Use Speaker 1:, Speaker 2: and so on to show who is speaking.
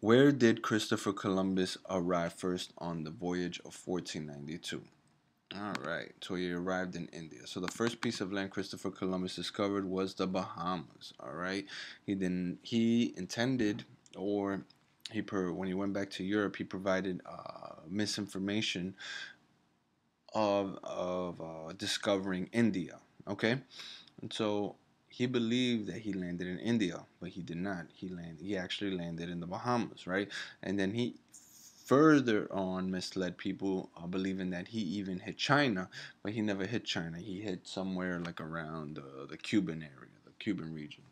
Speaker 1: Where did Christopher Columbus arrive first on the voyage of 1492? All right, so he arrived in India. So the first piece of land Christopher Columbus discovered was the Bahamas. All right, he didn't. He intended, or he per when he went back to Europe, he provided uh, misinformation of of uh, discovering India. Okay, and so he believed that he landed in India, but he did not. He landed. He actually landed in the Bahamas, right? And then he further on misled people, uh, believing that he even hit China, but he never hit China. He hit somewhere like around uh, the Cuban area, the Cuban region.